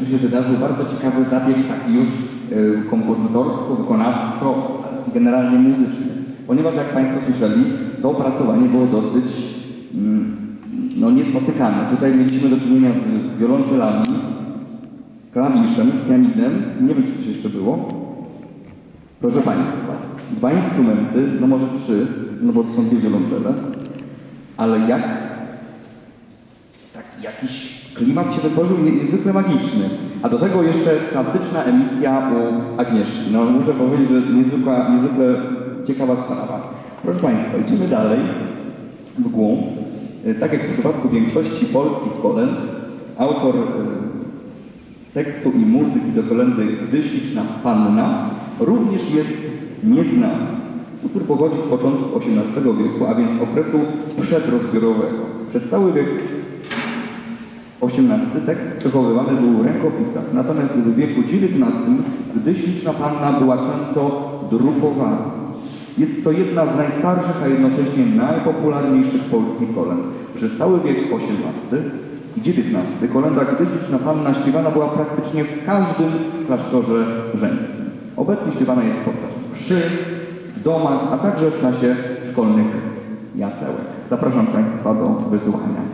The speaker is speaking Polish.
że się wydarzył bardzo ciekawy zabieg, taki już y, kompozytorsko, wykonawczo, generalnie muzyczny. Ponieważ jak Państwo słyszeli, to opracowanie było dosyć mm, no, niespotykane. Tutaj mieliśmy do czynienia z wiolonczelami, klawiszem, z pianinem, nie wiem czy coś jeszcze było. Proszę Państwa, dwa instrumenty, no może trzy, no bo to są dwie wiolonczele, ale jak jakiś klimat się wytworzył nie- niezwykle magiczny. A do tego jeszcze klasyczna emisja u Agnieszki. No muszę powiedzieć, że niezwykła, niezwykle ciekawa sprawa. Proszę Państwa, idziemy dalej w głąb. E, Tak jak w przypadku większości polskich kolęd, autor e, tekstu i muzyki do kolendy Gdy śliczna panna również jest nieznany. Utwór pochodzi z początku XVIII wieku, a więc okresu przedrozbiorowego. Przez cały wiek XVIII tekst przechowywany był w rękopisach, natomiast w wieku XIX, gdy śliczna panna była często drukowana. Jest to jedna z najstarszych, a jednocześnie najpopularniejszych polskich kolęd. Przez cały wiek XVIII i XIX kolenda Gdy śliczna panna śpiewana była praktycznie w każdym klasztorze żeńskim. Obecnie śpiewana jest podczas mszy, w domach, a także w czasie szkolnych jasełek. Zapraszam Państwa do wysłuchania.